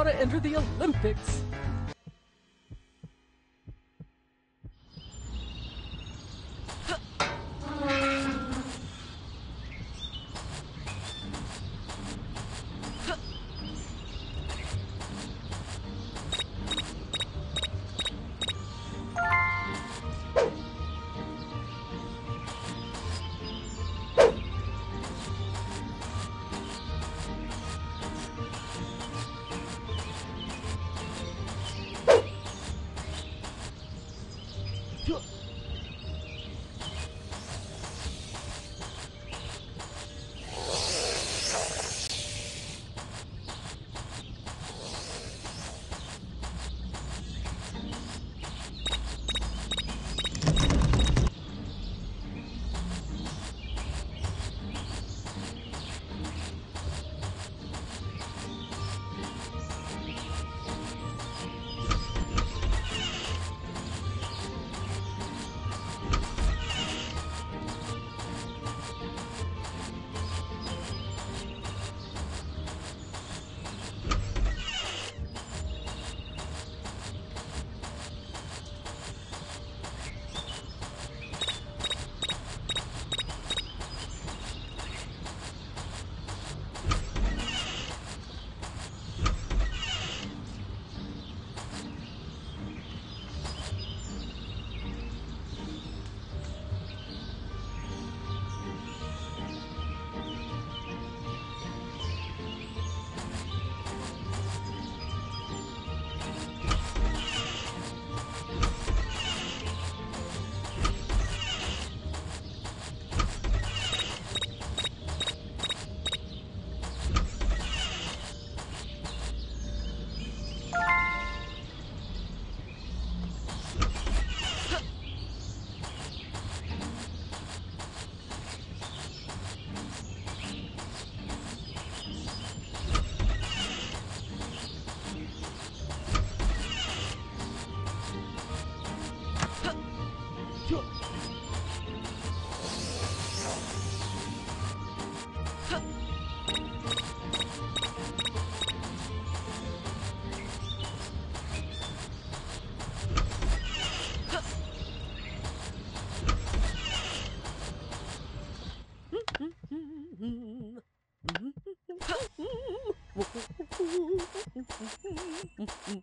To enter the Olympics. um, um,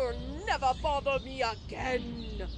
You'll never bother me again.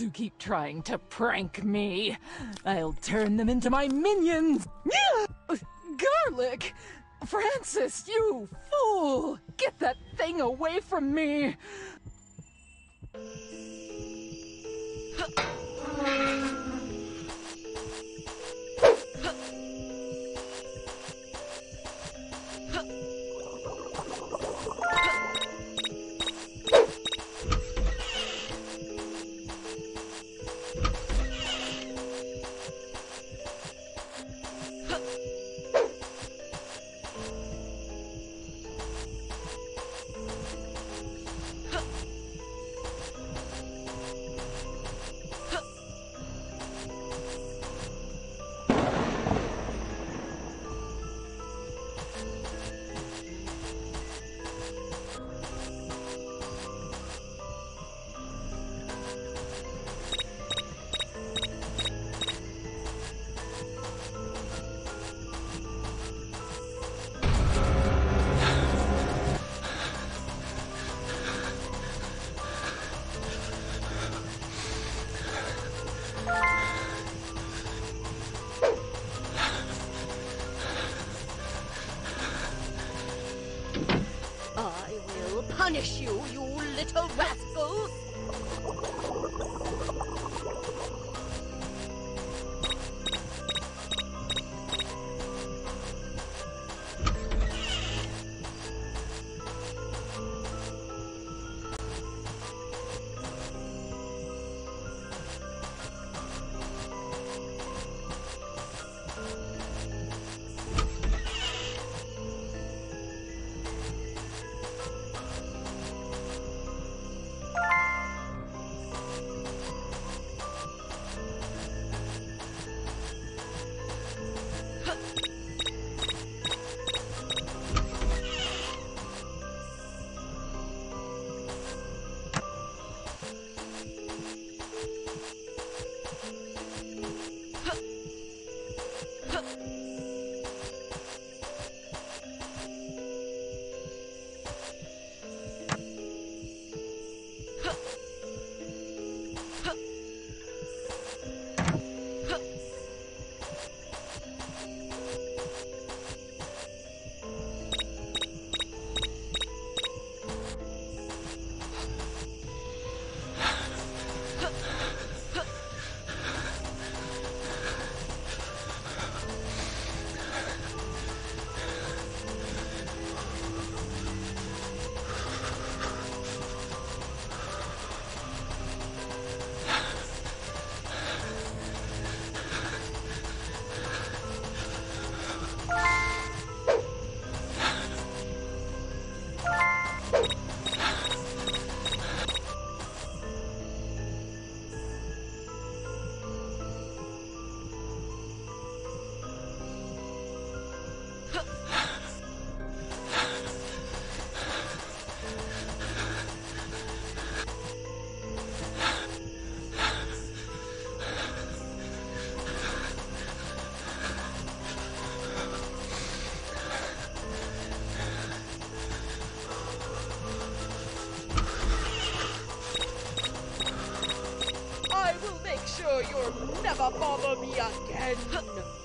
Who keep trying to prank me? I'll turn them into my minions! Garlic! Francis, you fool! Get that thing away from me! You'll never bother me again.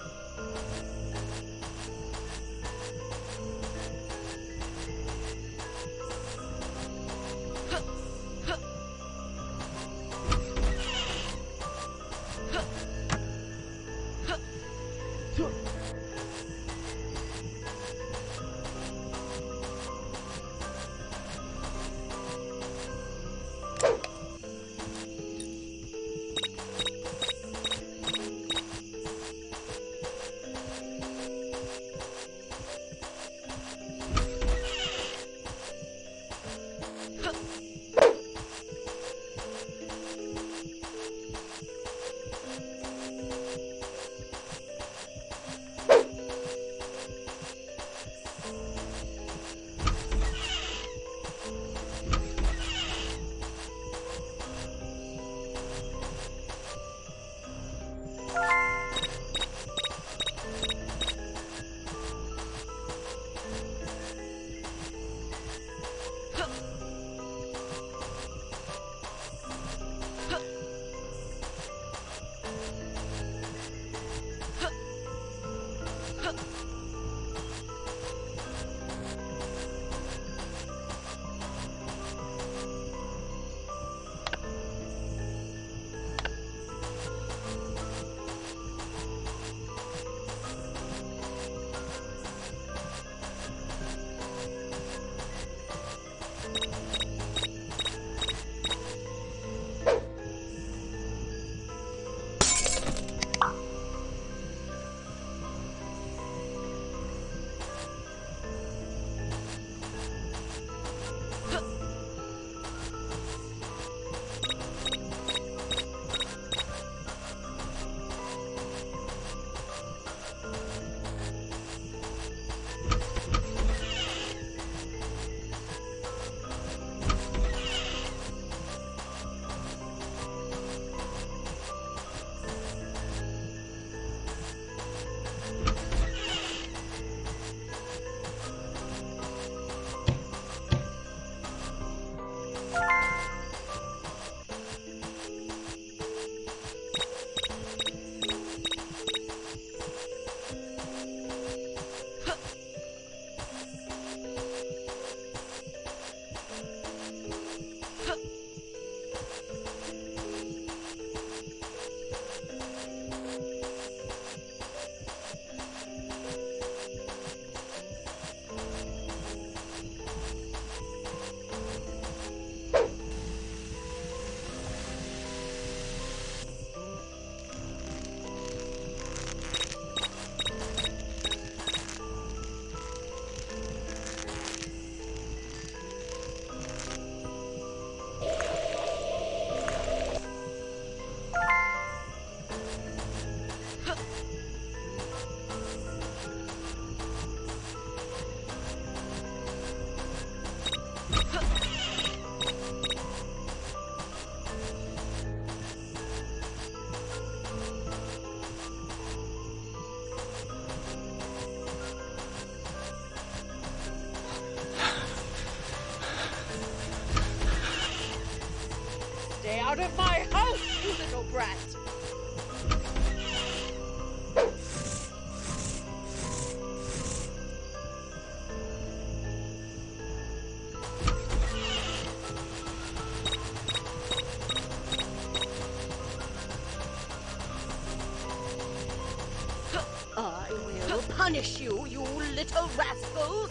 Little rascals!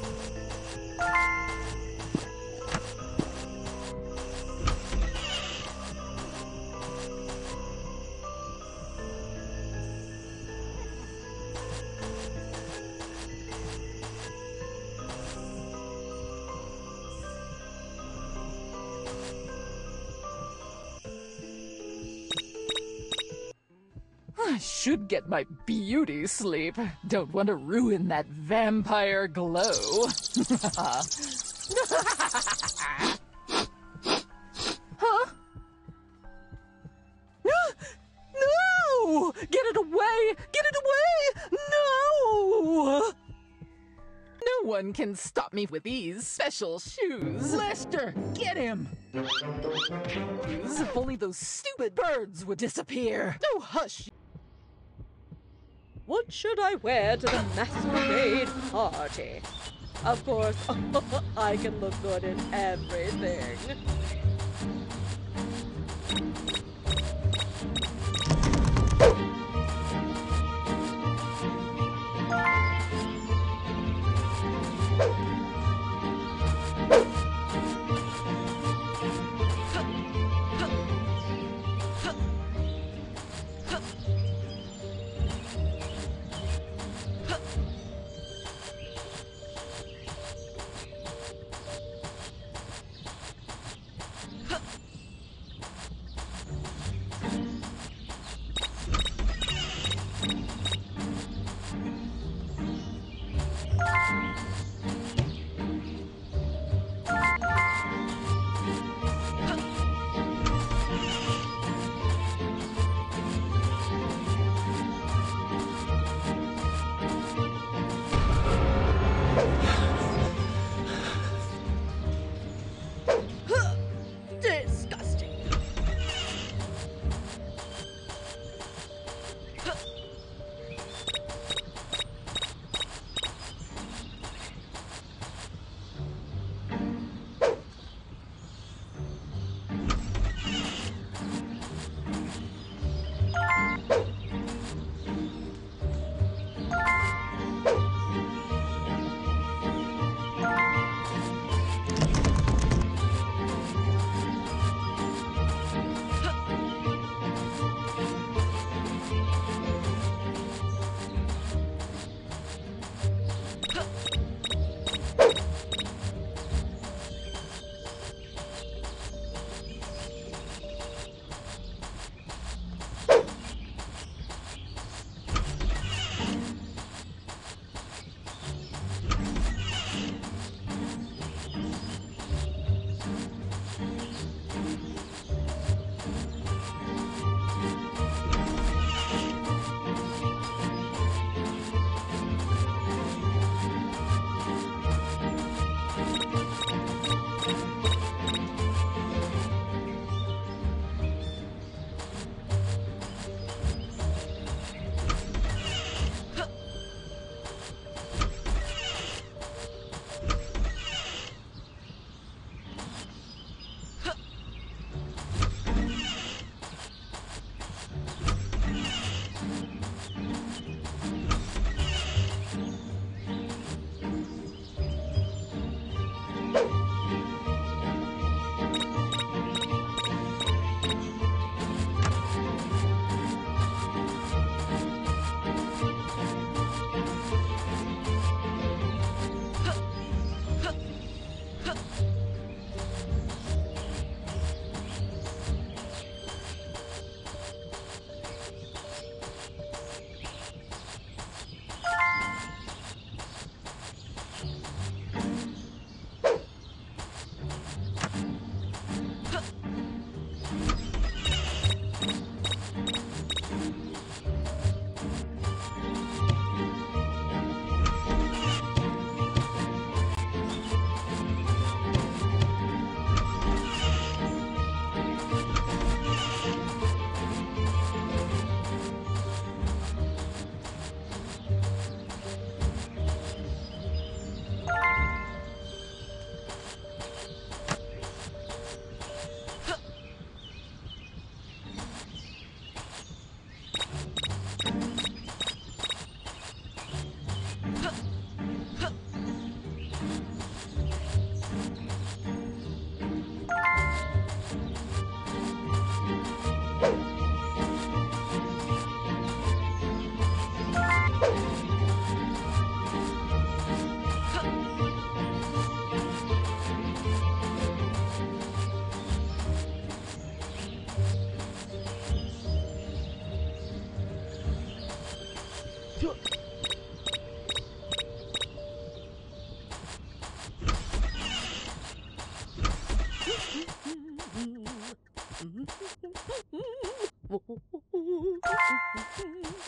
Get my beauty sleep. Don't want to ruin that vampire glow. huh? No! Get it away! Get it away! No! No one can stop me with these special shoes. Lester, get him! If only those stupid birds would disappear. Oh, hush! What should I wear to the masquerade party? Of course, I can look good in everything.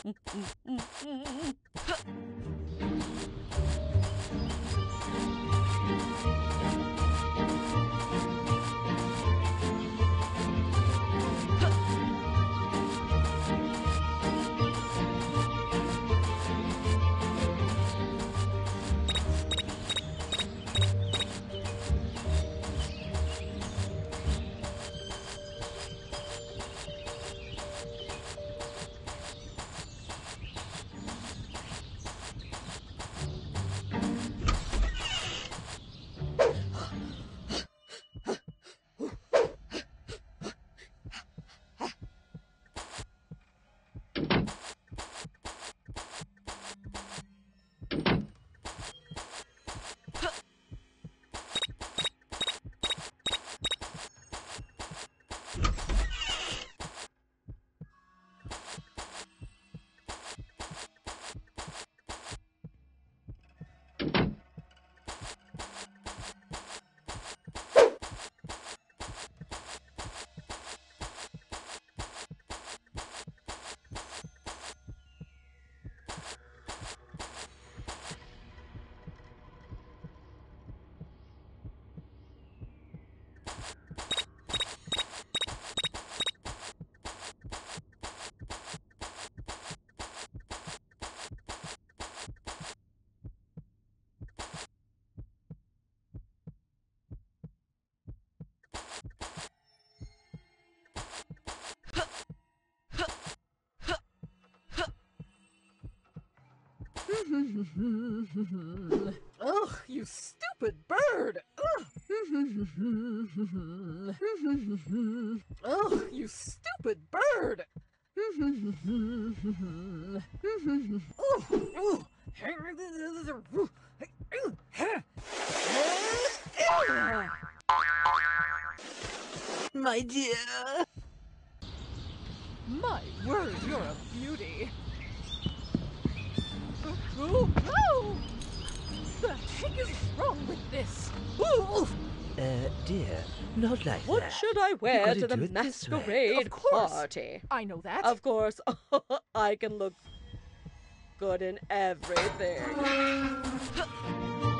mm, mm, mm. Ugh, you stupid bird! Ugh, Ugh you wear gotta the do it this way. masquerade Of course. party? I know that. Of course, I can look good in everything.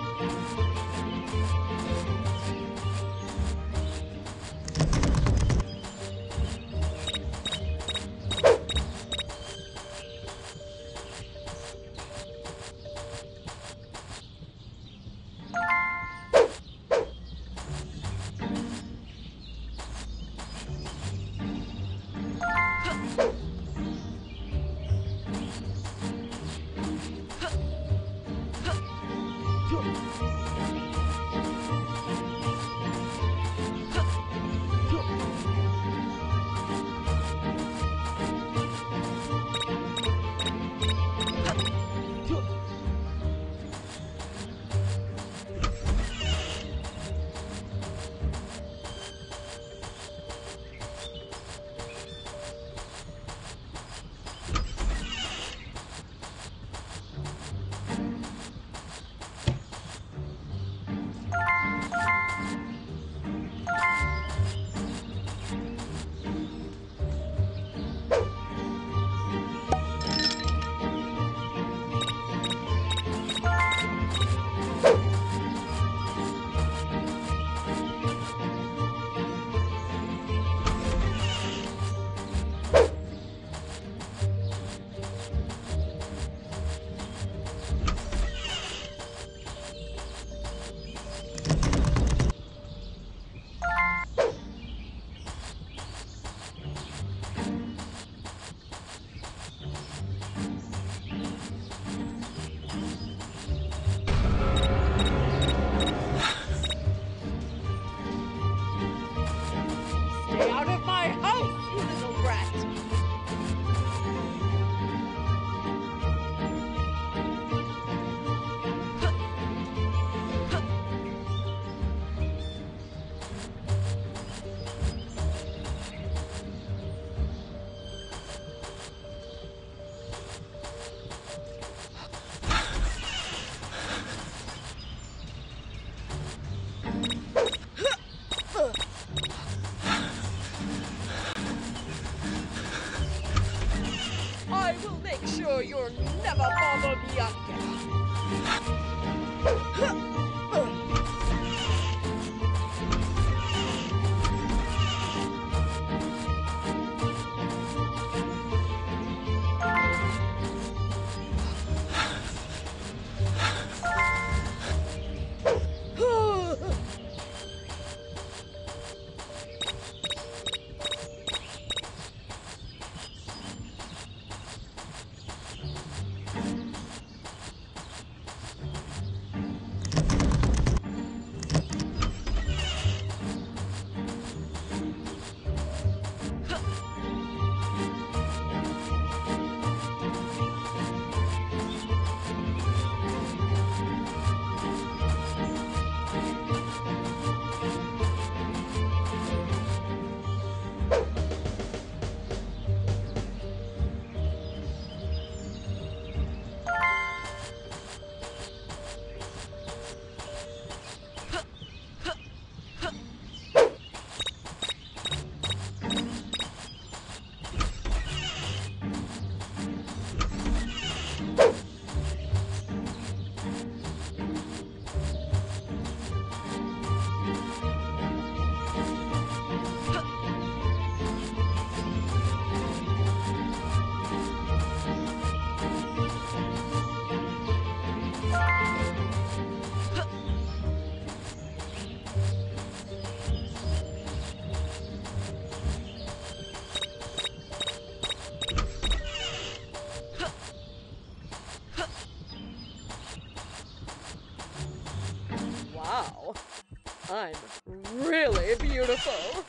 beautiful.